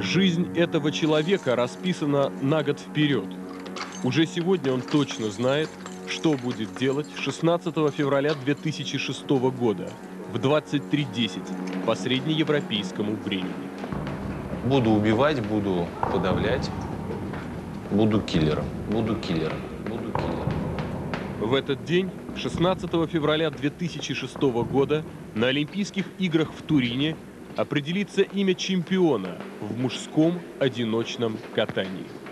Жизнь этого человека расписана на год вперед. Уже сегодня он точно знает, что будет делать 16 февраля 2006 года в 23.10 по среднеевропейскому времени. Буду убивать, буду подавлять, буду киллером, буду киллером, буду киллером. В этот день, 16 февраля 2006 года, на Олимпийских играх в Турине определится имя чемпиона в мужском одиночном катании.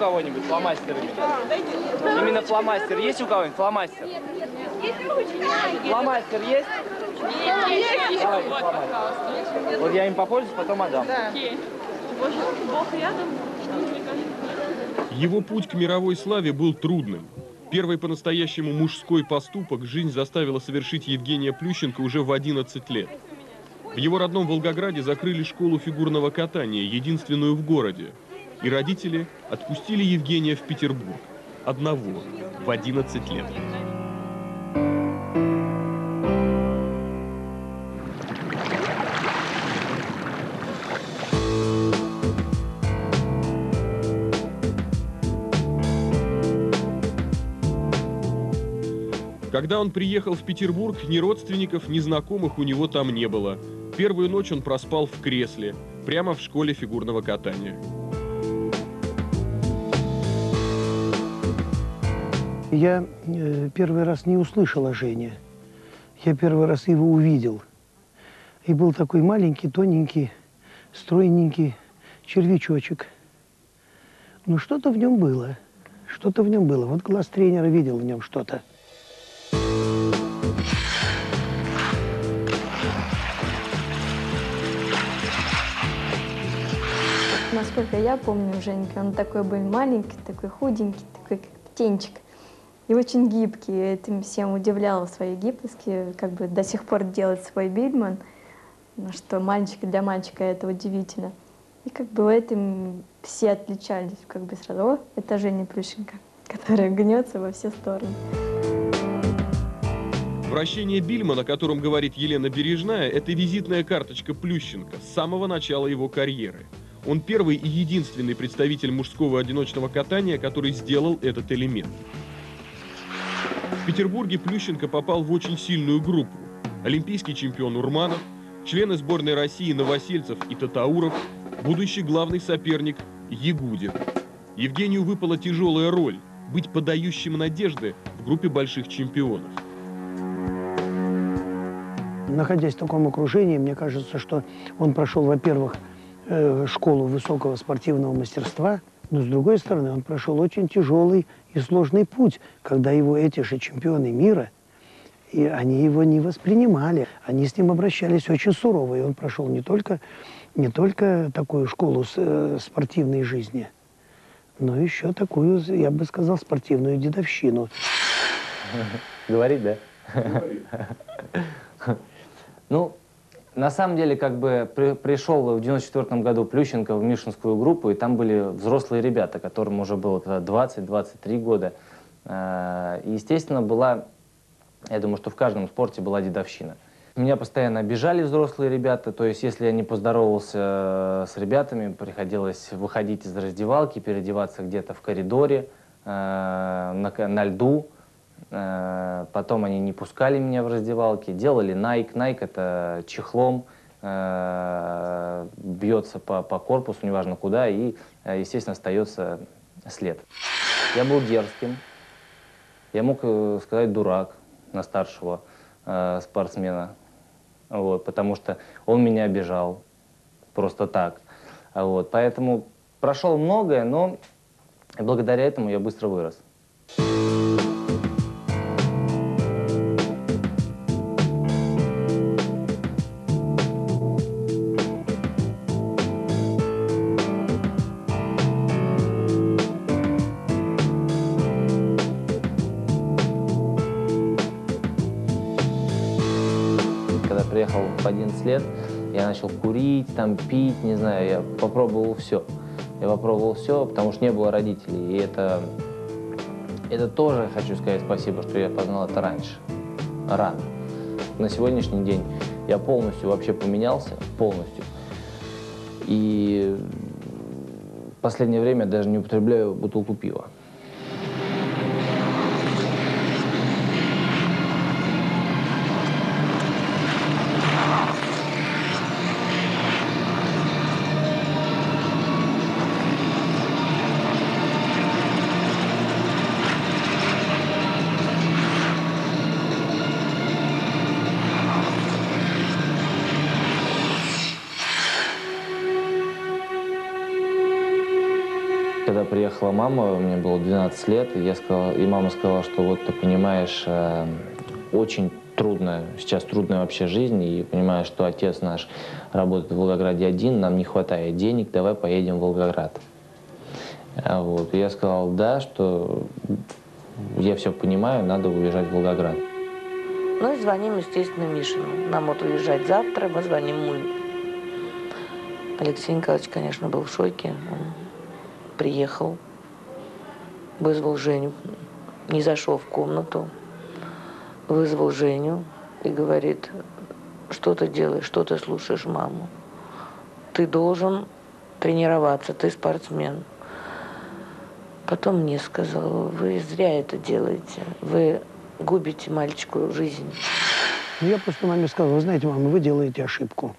Кого-нибудь? Фломастер именно. Фломастер есть у кого-нибудь? Фломастер. Фломастер есть? Вот я им попользуюсь, потом отдам. Его путь к мировой славе был трудным. Первый по-настоящему мужской поступок жизнь заставила совершить Евгения Плющенко уже в 11 лет. В его родном Волгограде закрыли школу фигурного катания, единственную в городе. И родители отпустили Евгения в Петербург. Одного, в 11 лет. Когда он приехал в Петербург, ни родственников, ни знакомых у него там не было. Первую ночь он проспал в кресле, прямо в школе фигурного катания. Я э, первый раз не услышал о Жене. Я первый раз его увидел. И был такой маленький, тоненький, стройненький червячочек. Ну, что-то в нем было. Что-то в нем было. Вот глаз тренера видел в нем что-то. Насколько я помню Женьки, он такой был маленький, такой худенький, такой как птенчик. И очень гибкий, этим всем удивлял своей гибкости, как бы до сих пор делает свой бигман, ну, что мальчик для мальчика это удивительно. И как бы в этом все отличались, как бы сразу, о, это Женя Плющенко, которая гнется во все стороны. Вращение Бильмана, о котором говорит Елена Бережная, это визитная карточка Плющенко с самого начала его карьеры. Он первый и единственный представитель мужского одиночного катания, который сделал этот элемент. Петербурге Плющенко попал в очень сильную группу. Олимпийский чемпион Урманов, члены сборной России Новосельцев и Татауров, будущий главный соперник Ягудин. Евгению выпала тяжелая роль – быть подающим надежды в группе больших чемпионов. Находясь в таком окружении, мне кажется, что он прошел, во-первых, э, школу высокого спортивного мастерства, но, с другой стороны, он прошел очень тяжелый и сложный путь, когда его эти же чемпионы мира, и они его не воспринимали, они с ним обращались очень сурово, и он прошел не только, не только такую школу э, спортивной жизни, но еще такую, я бы сказал, спортивную дедовщину. Говорить, да? Ну, на самом деле, как бы при- пришел в 94 году Плющенко в Мишинскую группу, и там были взрослые ребята, которым уже было тогда 20-23 года. Э, И, естественно, была, я думаю, что в каждом спорте была дедовщина. Меня постоянно обижали взрослые ребята, то есть если я не поздоровался э, с ребятами, приходилось выходить из раздевалки, переодеваться где-то в коридоре, э, на, на льду, Потом они не пускали меня в раздевалке, делали Nike. Nike это чехлом, э, бьется по, по корпусу, неважно куда, и, э, естественно, остается след. Я был дерзким, я мог э, сказать дурак на старшего э, спортсмена, вот, потому что он меня обижал просто так. Вот, поэтому прошел многое, но благодаря этому я быстро вырос. Приехал в 11 лет, я начал курить, там пить, не знаю, я попробовал все. Я попробовал все, потому что не было родителей. И это, это тоже хочу сказать спасибо, что я познал это раньше, рано. На сегодняшний день я полностью вообще поменялся, полностью. И в последнее время даже не употребляю бутылку пива. Когда приехала мама, мне было 12 лет, и, я сказал, и мама сказала, что вот ты понимаешь, э, очень трудно, сейчас трудная вообще жизнь, и понимаешь, что отец наш работает в Волгограде один, нам не хватает денег, давай поедем в Волгоград. А Вот. Я сказал, да, что я все понимаю, надо уезжать в Волгоград. Ну и звоним, естественно, Мишину. Нам вот уезжать завтра, мы звоним ему. Алексей Николаевич, конечно, был в шоке. Он приехал, вызвал Женю, не зашел в комнату, вызвал Женю и говорит, что ты делаешь, что ты слушаешь маму. Ты должен тренироваться, ты спортсмен. Потом мне сказал, вы зря это делаете, вы губите мальчику жизнь. Я просто маме сказал, вы знаете, мама, вы делаете ошибку.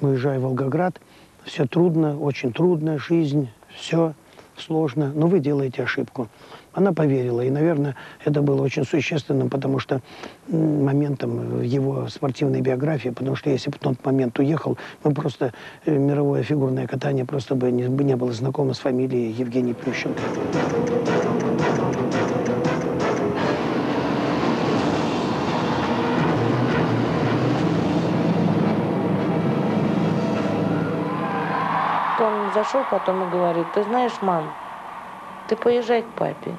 Уезжая в Волгоград, все трудно, очень трудная жизнь, все сложно, но вы делаете ошибку. Она поверила, и, наверное, это было очень существенным, потому что моментом его спортивной биографии, потому что если бы тот момент уехал, мы просто, э, мировое фигурное катание просто бы не, не было знакомо с фамилией Евгений Плющенко. Зашел потом и говорит, ты знаешь, мам, ты поезжай к папе.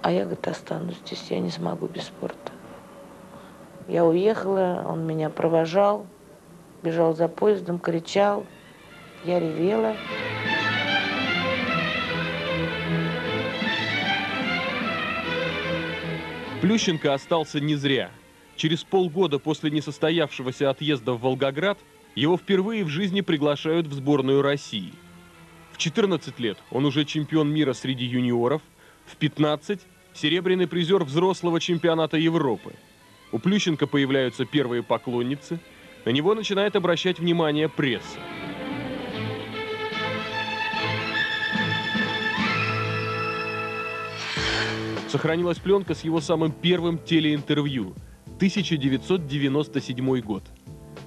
А я, говорит, останусь здесь, я не смогу без спорта. Я уехала, он меня провожал, бежал за поездом, кричал. Я ревела. Плющенко остался не зря. Через полгода после несостоявшегося отъезда в Волгоград его впервые в жизни приглашают в сборную России. В 14 лет он уже чемпион мира среди юниоров, в 15 – серебряный призер взрослого чемпионата Европы. У Плющенко появляются первые поклонницы, на него начинает обращать внимание пресса. Сохранилась пленка с его самым первым телеинтервью. 1997 год.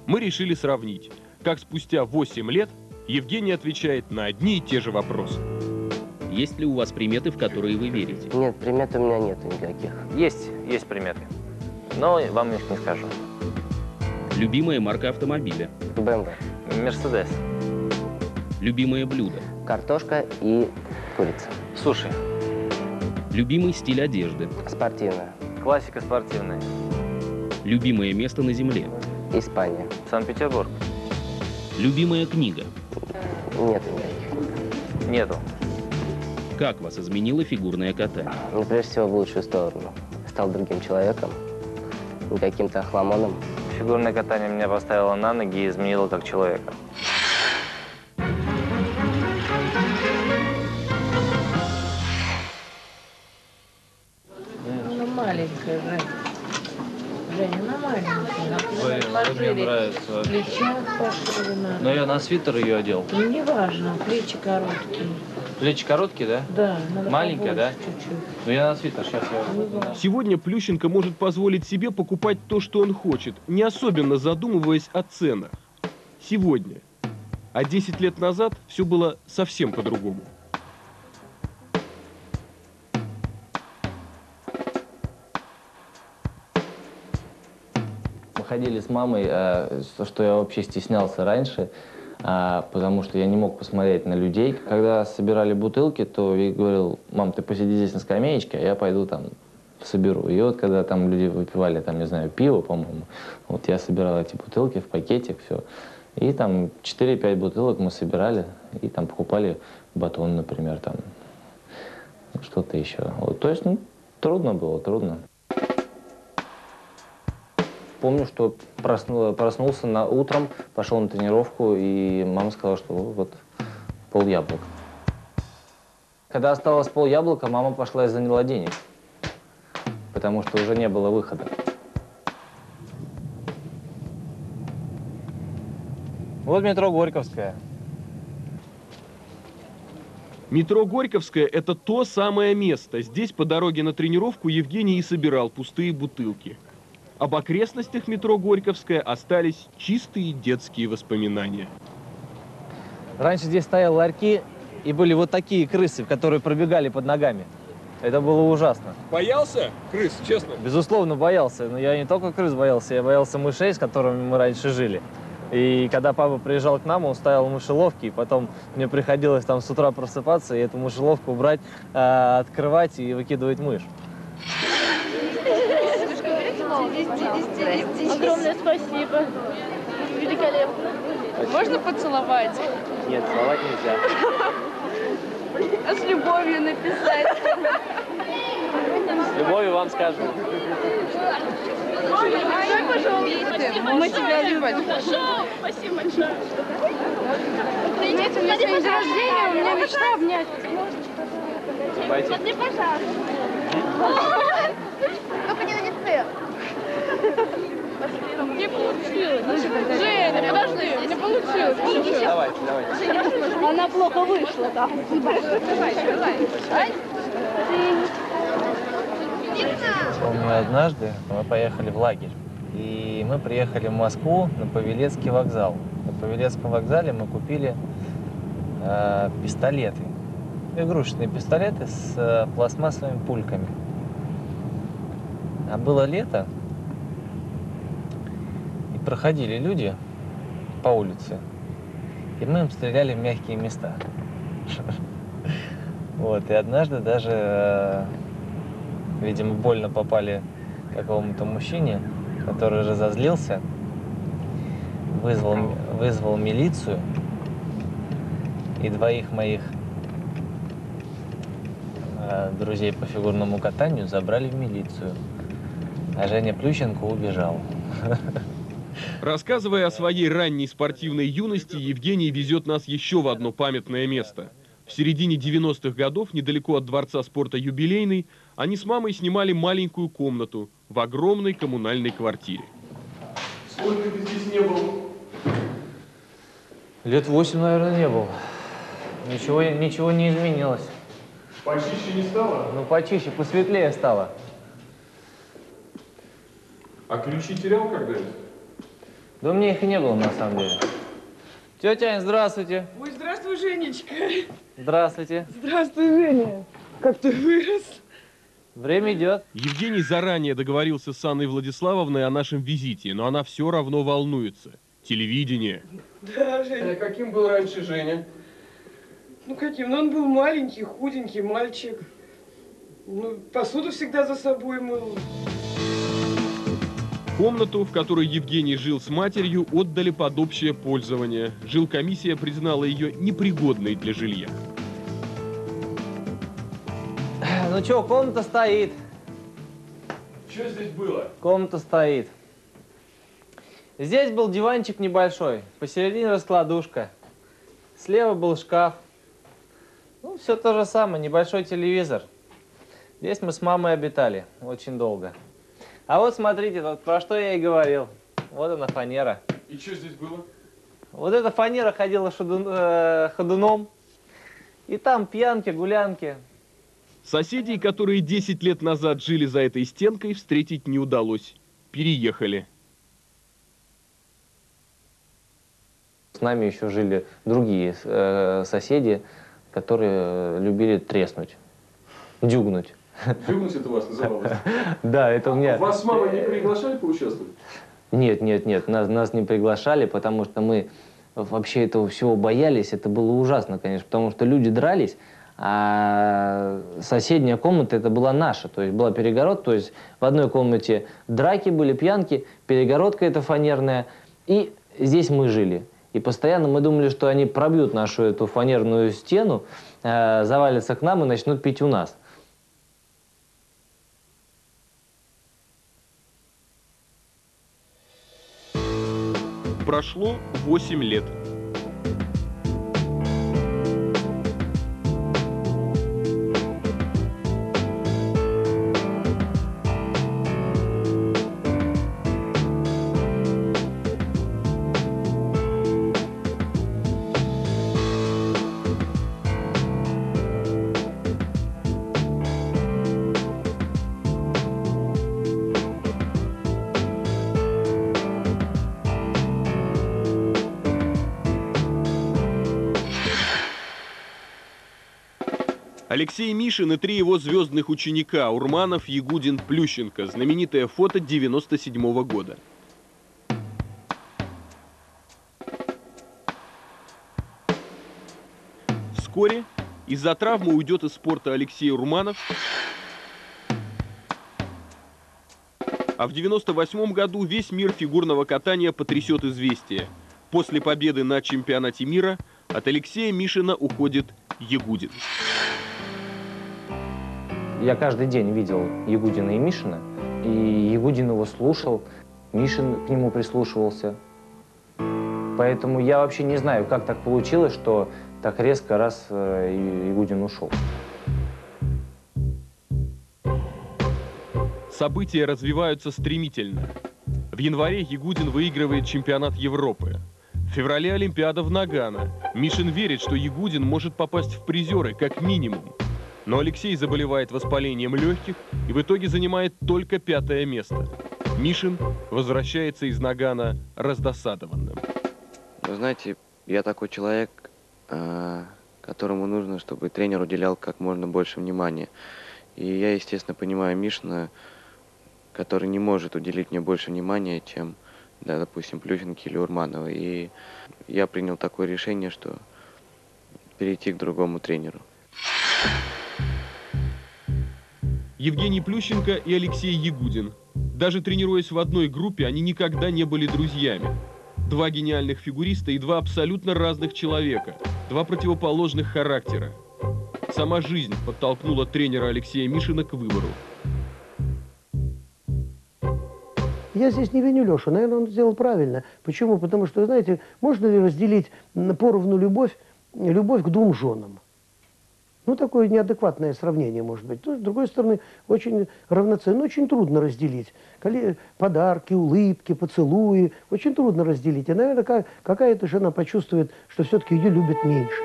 Мы решили сравнить, как спустя 8 лет Евгений отвечает на одни и те же вопросы. Есть ли у вас приметы, в которые вы верите? Нет, примет у меня нету никаких. Есть, есть приметы. Но вам их не скажу. Любимая марка автомобиля? БМВ. Мерседес. Любимое блюдо? Картошка и курица. Суши. Любимый стиль одежды? Спортивная. Классика спортивная. Любимое место на земле? Испания. Санкт-Петербург. Любимая книга? Нет никаких. Нету. Как вас изменило фигурное катание? Но прежде всего в лучшую сторону. Стал другим человеком. Не каким-то охламоном. Фигурное катание меня поставило на ноги и изменило как человека. Но я на свитер ее одел. Ну, неважно, плечи короткие. Плечи короткие, да? Да, надо Маленькая, да? чуть-чуть. Ну я на свитер, сейчас я... Сегодня Плющенко может позволить себе покупать то, что он хочет, не особенно задумываясь о ценах. Сегодня. А 10 лет назад все было совсем по-другому. Ходили с мамой, э, что- я вообще стеснялся раньше, а, потому что я не мог посмотреть на людей. Когда собирали бутылки, то я говорил, мам, ты посиди здесь на скамеечке, а я пойду там соберу. И вот когда там люди выпивали, там, не знаю, пиво, по-моему, вот я собирал эти бутылки в пакетик, все. И там 4-5 бутылок мы собирали, и там покупали батон, например, там, что-то еще. Вот, то есть, ну, трудно было, трудно. Помню, что просну- проснулся на утром, пошел на тренировку, и мама сказала, что вот пол яблока. Когда осталось пол яблока, мама пошла и заняла денег, потому что уже не было выхода. Вот метро Горьковская. Метро Горьковская – это то самое место. Здесь по дороге на тренировку Евгений и собирал пустые бутылки. Об окрестностях метро Горьковская остались чистые детские воспоминания. Раньше здесь стояли ларьки, и были вот такие крысы, которые пробегали под ногами. Это было ужасно. Боялся крыс, честно? Безусловно, боялся. Но я не только крыс боялся, я боялся мышей, с которыми мы раньше жили. И когда папа приезжал к нам, он ставил мышеловки, и потом мне приходилось там с утра просыпаться и эту мышеловку брать, э, открывать и выкидывать мышь. Огромное спасибо. Великолепно. Можно поцеловать? Нет, целовать нельзя. А с любовью написать? С любовью вам скажу. Пожалуйста. Мы тебя любим. Хорошо. Спасибо большое. Знаете, у меня сегодня день рождения, у меня мечта обнять. Смотри, пожалуйста. Только не на лице. Не получилось. Женя, подожди, не получилось. Давайте, давайте. Она плохо вышла там. Давай, давай. Помню, однажды мы поехали в лагерь. И мы приехали в Москву на Павелецкий вокзал. На Павелецком вокзале мы купили э, пистолеты. Игрушечные пистолеты с э, пластмассовыми пульками. А было лето, проходили люди по улице, и мы им стреляли в мягкие места. Вот, и однажды даже, э, видимо, больно попали какому-то мужчине, который разозлился, вызвал, вызвал милицию, и двоих моих э, друзей по фигурному катанию забрали в милицию, а Женя Плющенко убежал. Рассказывая о своей ранней спортивной юности, Евгений везет нас еще в одно памятное место. В середине 90-х годов, недалеко от Дворца спорта «Юбилейный», они с мамой снимали маленькую комнату в огромной коммунальной квартире. Сколько ты здесь не был? Лет восемь, наверное, не был. Ничего, ничего не изменилось. Почище не стало? Ну, почище, посветлее стало. А ключи терял когда-нибудь? Да у меня их и не было, на самом деле. Тетя Ань, здравствуйте. Ой, здравствуй, Женечка. Здравствуйте. Здравствуй, Женя. Как ты вырос. Время идет. Евгений заранее договорился с Анной Владиславовной о нашем визите, но она все равно волнуется. Телевидение. Да, Женя. А каким был раньше Женя? Ну каким? Ну он был маленький, худенький мальчик. Ну, посуду всегда за собой мыл. Комнату, в которой Евгений жил с матерью, отдали под общее пользование. Жилкомиссия признала ее непригодной для жилья. Ну что, комната стоит. Что здесь было? Комната стоит. Здесь был диванчик небольшой, посередине раскладушка. Слева был шкаф. Ну, все то же самое, небольшой телевизор. Здесь мы с мамой обитали очень долго. А вот смотрите, вот про что я и говорил. Вот она фанера. И что здесь было? Вот эта фанера ходила шаду, э, ходуном. И там пьянки, гулянки. Соседей, которые 10 лет назад жили за этой стенкой, встретить не удалось. Переехали. С нами еще жили другие э, соседи, которые любили треснуть, дюгнуть. Дюгнуть это вас называлось? Да, это у меня... Вас с мамой не приглашали поучаствовать? Нет, нет, нет, нас, нас не приглашали, потому что мы вообще этого всего боялись. Это было ужасно, конечно, потому что люди дрались, а соседняя комната это была наша, то есть была перегородка, то есть в одной комнате драки были, пьянки, перегородка эта фанерная, и здесь мы жили. И постоянно мы думали, что они пробьют нашу эту фанерную стену, э, завалятся к нам и начнут пить у нас. Прошло 8 лет. Алексей Мишин и три его звездных ученика Урманов, Ягудин, Плющенко. Знаменитое фото 97 -го года. Вскоре из-за травмы уйдет из спорта Алексей Урманов. А в 98 году весь мир фигурного катания потрясет известие. После победы на чемпионате мира от Алексея Мишина уходит Ягудин. Я каждый день видел Ягудина и Мишина, и Ягудин его слушал, Мишин к нему прислушивался. Поэтому я вообще не знаю, как так получилось, что так резко раз э, Ягудин ушел. События развиваются стремительно. В январе Ягудин выигрывает чемпионат Европы. В феврале Олимпиада в Нагано. Мишин верит, что Ягудин может попасть в призеры, как минимум. Но Алексей заболевает воспалением легких и в итоге занимает только пятое место. Мишин возвращается из Нагана раздосадованным. Вы знаете, я такой человек, э, которому нужно, чтобы тренер уделял как можно больше внимания. И я, естественно, понимаю Мишина, который не может уделить мне больше внимания, чем, да, допустим, Плющенки или Урманова. И я принял такое решение, что перейти к другому тренеру. Евгений Плющенко и Алексей Ягудин. Даже тренируясь в одной группе, они никогда не были друзьями. Два гениальных фигуриста и два абсолютно разных человека, два противоположных характера. Сама жизнь подтолкнула тренера Алексея Мишина к выбору. Я здесь не виню Лешу. Наверное, он сделал правильно. Почему? Потому что, знаете, можно ли разделить поровну любовь, любовь к двум женам? Ну, такое неадекватное сравнение, может быть. Но, с другой стороны, очень равноценно, очень трудно разделить. Подарки, улыбки, поцелуи, очень трудно разделить. И, наверное, какая-то жена почувствует, что все-таки ее любят меньше.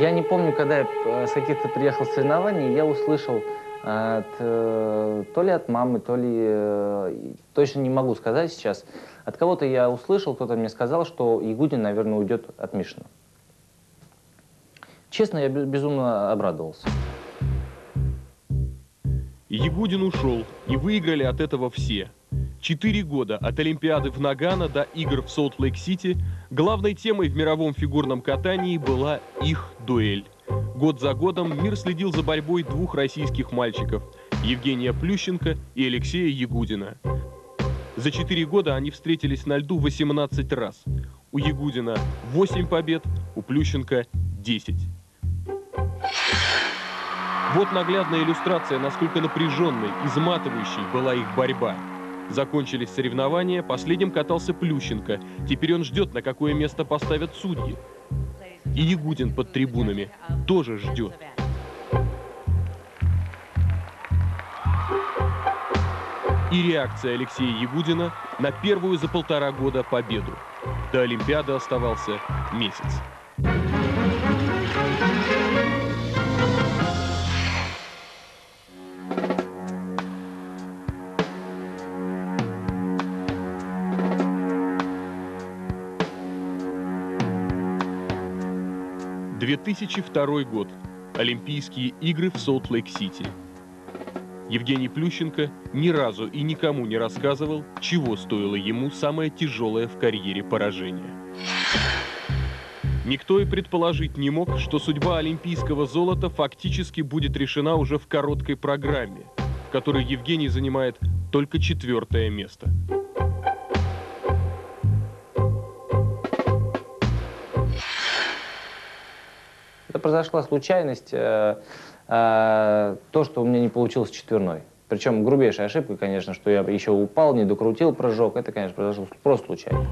Я не помню, когда я э, с каких-то приехал соревнований, я услышал от, э, то ли от мамы, то ли, э, точно не могу сказать сейчас, от кого-то я услышал, кто-то мне сказал, что Ягудин, наверное, уйдет от Мишина. Честно, я безумно обрадовался. Ягудин ушел, и выиграли от этого все. Четыре года от Олимпиады в Нагано до игр в Солт-Лейк-Сити главной темой в мировом фигурном катании была их дуэль. Год за годом мир следил за борьбой двух российских мальчиков – Евгения Плющенко и Алексея Ягудина. За четыре года они встретились на льду 18 раз. У Ягудина 8 побед, у Плющенко 10. Вот наглядная иллюстрация, насколько напряженной, изматывающей была их борьба. Закончились соревнования, последним катался Плющенко. Теперь он ждет, на какое место поставят судьи. И Ягудин под трибунами тоже ждет. И реакция Алексея Ягудина на первую за полтора года победу. До Олимпиады оставался месяц. Две тысячи второй год. Олимпийские игры в Солт-Лейк-Сити. Евгений Плющенко ни разу и никому не рассказывал, чего стоило ему самое тяжелое в карьере поражение. Никто и предположить не мог, что судьба олимпийского золота фактически будет решена уже в короткой программе, в которой Евгений занимает только четвертое место. Произошла случайность, э, э, то, что у меня не получилось четверной. Причем грубейшая ошибка, конечно, что я еще упал, не докрутил прыжок. Это, конечно, произошло просто случайно.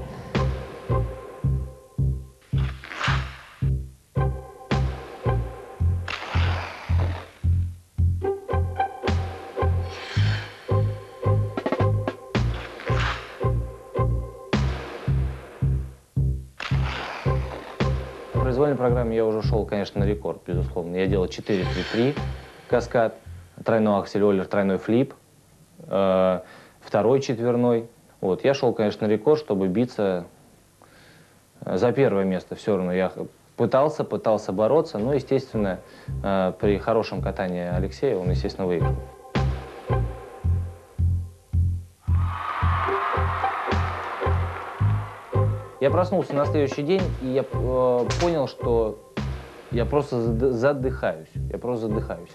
Конечно, на рекорд, безусловно. Я делал 4-3-3 каскад, тройной аксель тройной флип, э, второй четверной. Вот. Я шел, конечно, на рекорд, чтобы биться э, за первое место. Все равно я пытался, пытался бороться, но, естественно, э, при хорошем катании Алексея он, естественно, выиграл. Я проснулся на следующий день, и я э, понял, что я просто зад- задыхаюсь. Я просто задыхаюсь.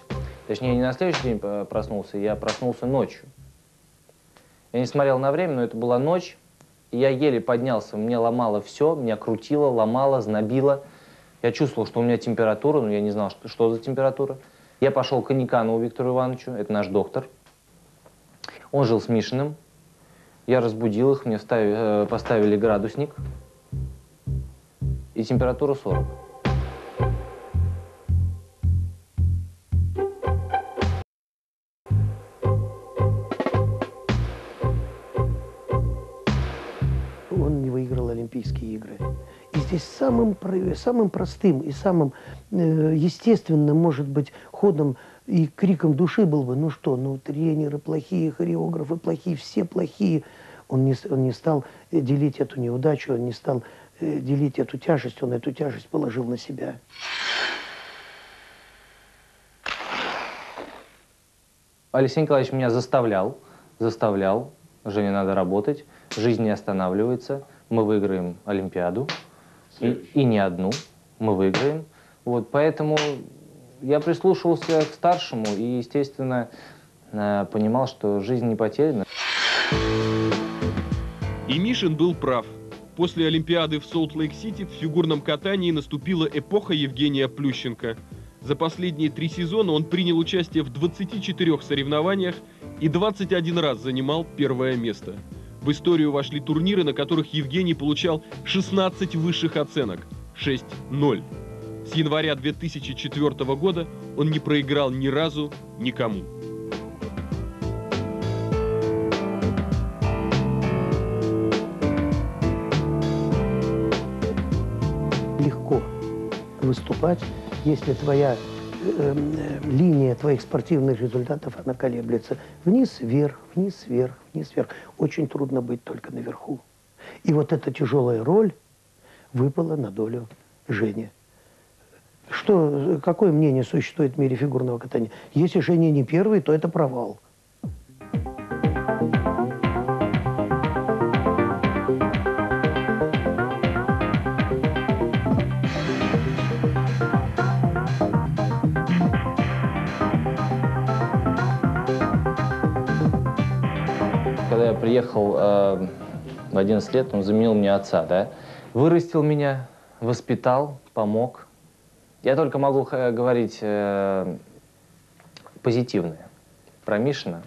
Точнее, не на следующий день э, проснулся, я проснулся ночью. Я не смотрел на время, но это была ночь, и я еле поднялся. Мне ломало все, меня крутило, ломало, знобило. Я чувствовал, что у меня температура, но я не знал, что, что за температура. Я пошел к Аниканову Виктору Ивановичу, это наш доктор. Он жил с Мишиным. Я разбудил их, мне встави- э, поставили градусник. И температура 40. Здесь самым, самым простым и самым э, естественным, может быть, ходом и криком души был бы, ну что, ну тренеры плохие, хореографы плохие, все плохие. Он не, он не стал э, делить эту неудачу, он не стал э, делить эту тяжесть, он эту тяжесть положил на себя. Алексей Николаевич меня заставлял, заставлял, Женя, надо работать, жизнь не останавливается, мы выиграем Олимпиаду, и, и не одну, мы выиграем. Вот, поэтому я прислушивался к старшему и, естественно, э, понимал, что жизнь не потеряна. И Мишин был прав. После Олимпиады в Солт-Лейк-Сити в фигурном катании наступила эпоха Евгения Плющенко. За последние три сезона он принял участие в 24 соревнованиях и 21 раз занимал первое место. В историю вошли турниры, на которых Евгений получал 16 высших оценок – 6-0. С января 2004 года он не проиграл ни разу никому. легко выступать, если твоя э, э, линия твоих спортивных результатов, она колеблется. Вниз-вверх, вниз-вверх, вниз-вверх. Очень трудно быть только наверху. И вот эта тяжелая роль выпала на долю Жени. Что, какое мнение существует в мире фигурного катания? Если Женя не первый, то это провал. Приехал э, в 11 лет, он заменил мне отца, да? Вырастил меня, воспитал, помог. Я только могу э, говорить э, позитивное про Мишина.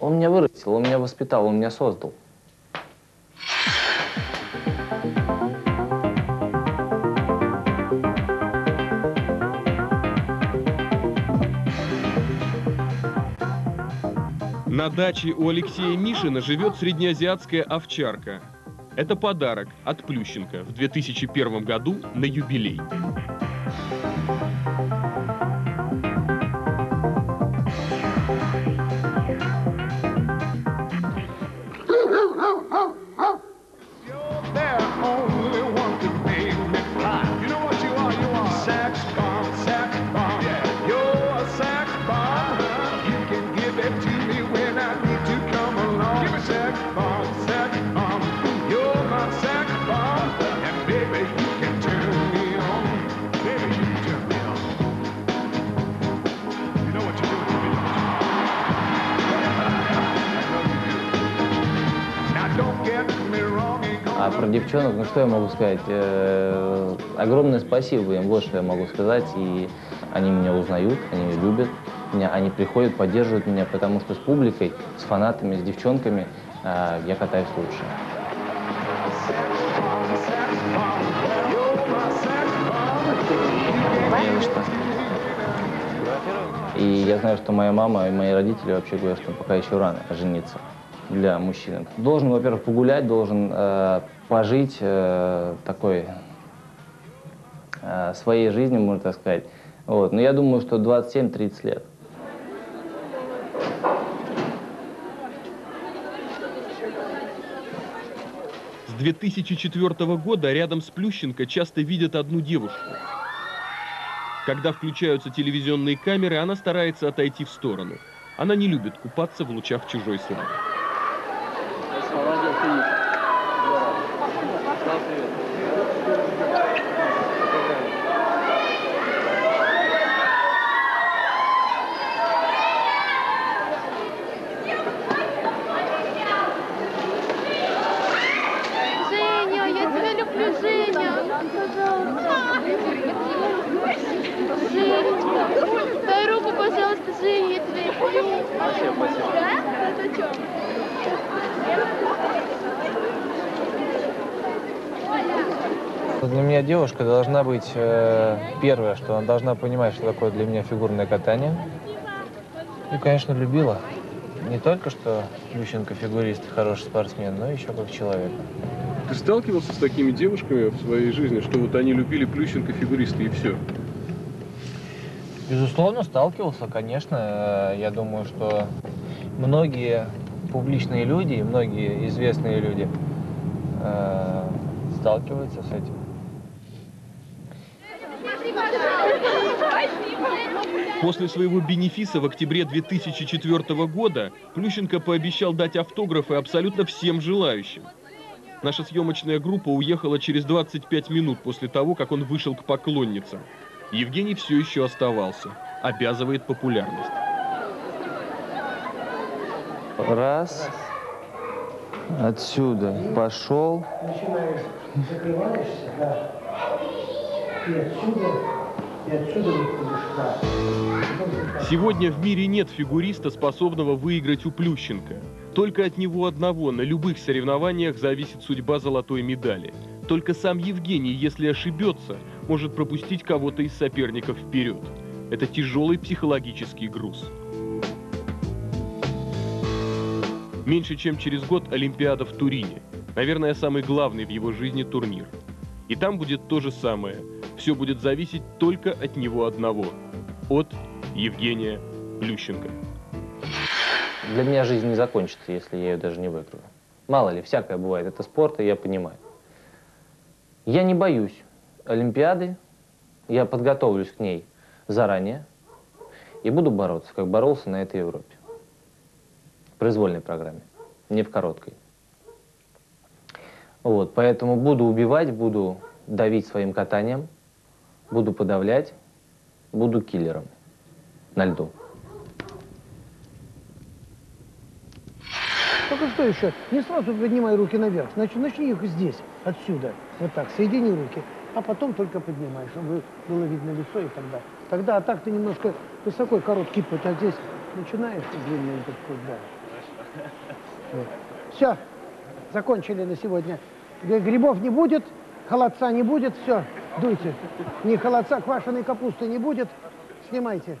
Он меня вырастил, он меня воспитал, он меня создал. На даче у Алексея Мишина живет среднеазиатская овчарка. Это подарок от Плющенко в 2001 году на юбилей. А про девчонок, ну что я могу сказать? Э, огромное спасибо им, вот что я могу сказать. И они меня узнают, они меня любят, меня, они приходят, поддерживают меня, потому что с публикой, с фанатами, с девчонками э, я катаюсь лучше. Что. И я знаю, что моя мама и мои родители вообще говорят, что пока еще рано жениться для мужчины. Должен, во-первых, погулять, должен э, пожить э, такой э, своей жизнью, можно так сказать. Вот. Но я думаю, что 27-30 лет. С 2004 года рядом с Плющенко часто видят одну девушку. Когда включаются телевизионные камеры, она старается отойти в сторону. Она не любит купаться в лучах чужой славы. Женя, я тебя люблю, Женя. Женечка, дай руку, пожалуйста, Женя, я тебя люблю. Спасибо, спасибо. Да? Это что? Для меня девушка должна быть э, первое, что она должна понимать, что такое для меня фигурное катание. И, конечно, любила. Не только что Ющенко фигурист, хороший спортсмен, но еще как человек. Ты сталкивался с такими девушками в своей жизни, что вот они любили Плющенко фигуристы и все? Безусловно, сталкивался, конечно. Э, Я думаю, что многие публичные люди, многие известные люди э, сталкиваются с этим. После своего бенефиса в октябре 2004 года Плющенко пообещал дать автографы абсолютно всем желающим. Наша съемочная группа уехала через 25 минут после того, как он вышел к поклонницам. Евгений все еще оставался, обязывает популярность. Раз. Отсюда пошел. Начинаешь, закрываешься, да. И отсюда, Сегодня в мире нет фигуриста, способного выиграть у Плющенко. Только от него одного на любых соревнованиях зависит судьба золотой медали. Только сам Евгений, если ошибется, может пропустить кого-то из соперников вперед. Это тяжелый психологический груз. Меньше чем через год Олимпиада в Турине. Наверное, самый главный в его жизни турнир. И там будет то же самое. Все будет зависеть только от него одного. От Евгения Плющенко. Для меня жизнь не закончится, если я ее даже не выиграю. Мало ли, всякое бывает. Это спорт, и я понимаю. Я не боюсь Олимпиады. Я подготовлюсь к ней заранее. И буду бороться, как боролся на этой Европе. В произвольной программе, не в короткой. Вот, поэтому буду убивать, буду давить своим катанием, буду подавлять, буду киллером на льду. Только что еще? Не сразу поднимай руки наверх. Значит, начни их здесь, отсюда. Вот так, соедини руки. А потом только поднимай, чтобы было видно лицо и тогда. Тогда, а так ты немножко высоко, короткий путь, а здесь начинаешь длинный этот путь, да. Вот. Все, закончили на сегодня. Грибов не будет, холодца не будет, все, дуйте. Ни холодца, квашеной капусты не будет, снимайте.